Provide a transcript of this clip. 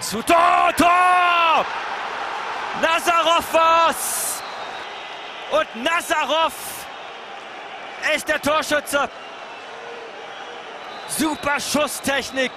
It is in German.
Zu Tor, Tor! Nazarov war's! Und Nazarov ist der Torschütze. Super Schusstechnik.